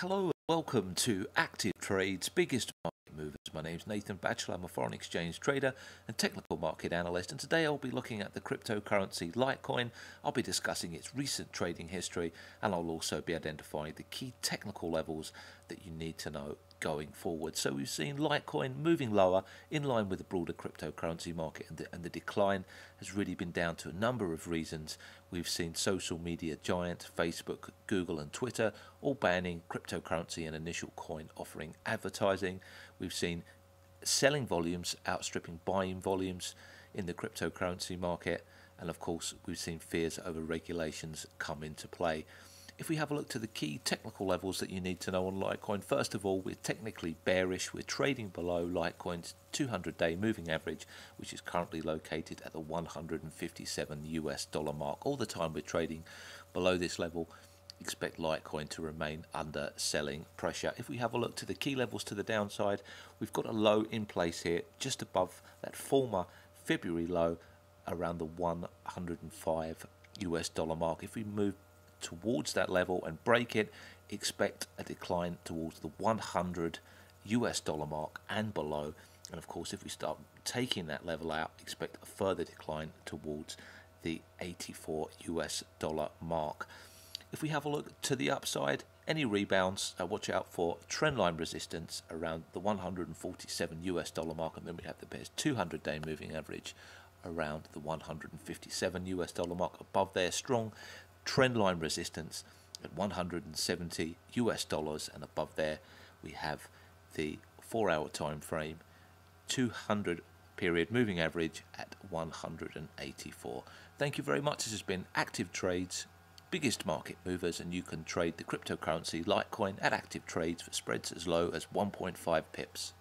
Hello and welcome to ActivTrades Biggest Market Movers. My name is Nathan Batchelor. I'm a foreign exchange trader and technical market analyst. And today I'll be looking at the cryptocurrency Litecoin. I'll be discussing its recent trading history and I'll also be identifying the key technical levels that you need to know going forward. So we've seen Litecoin moving lower in line with the broader cryptocurrency market, and the, and the decline has really been down to a number of reasons. We've seen social media giants Facebook, Google, and Twitter all banning cryptocurrency and initial coin offering advertising. We've seen selling volumes outstripping buying volumes in the cryptocurrency market, and of course, we've seen fears over regulations come into play if we have a look to the key technical levels that you need to know on Litecoin, first of all, we're technically bearish. We're trading below Litecoin's 200 day moving average, which is currently located at the 157 US dollar mark. All the time we're trading below this level. Expect Litecoin to remain under selling pressure. If we have a look to the key levels to the downside, we've got a low in place here, just above that former February low around the 105 US dollar mark. If we move towards that level and break it, expect a decline towards the 100 US dollar mark and below. And of course, if we start taking that level out, expect a further decline towards the 84 US dollar mark. If we have a look to the upside, any rebounds, uh, watch out for trendline resistance around the 147 US dollar mark, and then we have the bear's 200 day moving average around the 157 US dollar mark above there. Strong trendline resistance at 170 US dollars and above there we have the 4 hour time frame 200 period moving average at 184 thank you very much. This has been ActivTrades biggest market movers and you can trade the cryptocurrency litecoin at ActivTrades for spreads as low as 1.5 pips